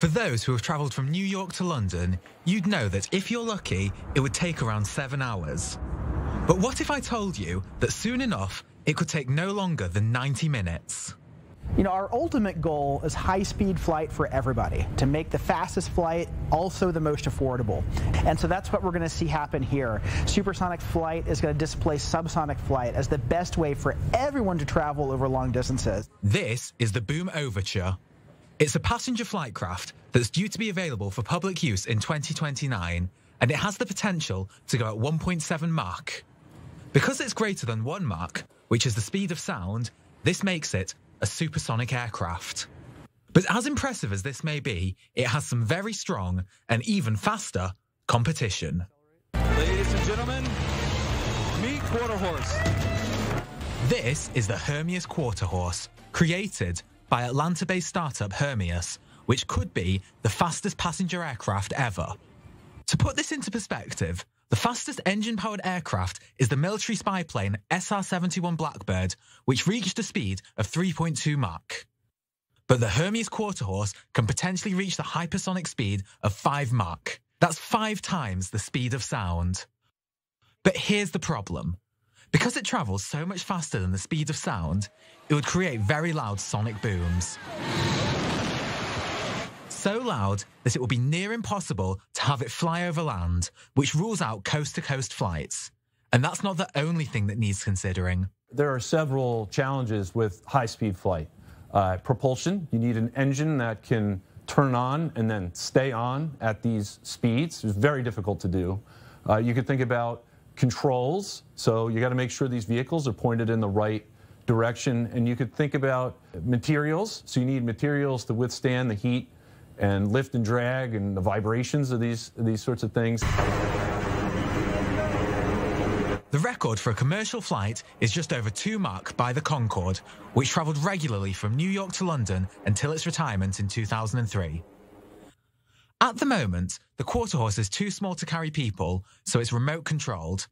For those who have travelled from New York to London, you'd know that if you're lucky, it would take around seven hours. But what if I told you that soon enough, it could take no longer than 90 minutes? You know, our ultimate goal is high speed flight for everybody, to make the fastest flight also the most affordable. And so that's what we're going to see happen here. Supersonic flight is going to displace subsonic flight as the best way for everyone to travel over long distances. This is the Boom Overture, it's a passenger flight craft that's due to be available for public use in 2029, and it has the potential to go at 1.7 Mach. Because it's greater than 1 Mach, which is the speed of sound, this makes it a supersonic aircraft. But as impressive as this may be, it has some very strong and even faster competition. Ladies and gentlemen, meet Quarter Horse. This is the Hermeus Quarter Horse, created by Atlanta-based startup Hermeus, which could be the fastest passenger aircraft ever. To put this into perspective, the fastest engine-powered aircraft is the military spy plane SR-71 Blackbird, which reached a speed of 3.2 Mach. But the Hermeus Quarter Horse can potentially reach the hypersonic speed of 5 Mach. That's five times the speed of sound. But here's the problem. Because it travels so much faster than the speed of sound, it would create very loud sonic booms. So loud that it will be near impossible to have it fly over land, which rules out coast-to-coast flights. And that's not the only thing that needs considering. There are several challenges with high-speed flight. Uh, propulsion, you need an engine that can turn on and then stay on at these speeds. It's very difficult to do. Uh, you could think about controls. So you got to make sure these vehicles are pointed in the right direction. And you could think about materials. So you need materials to withstand the heat and lift and drag and the vibrations of these, these sorts of things. The record for a commercial flight is just over 2 Mach by the Concorde, which travelled regularly from New York to London until its retirement in 2003. At the moment, the quarter horse is too small to carry people, so it's remote controlled.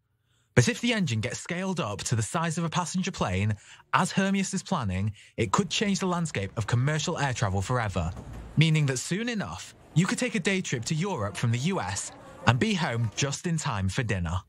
But if the engine gets scaled up to the size of a passenger plane, as Hermeus is planning, it could change the landscape of commercial air travel forever. Meaning that soon enough, you could take a day trip to Europe from the US and be home just in time for dinner.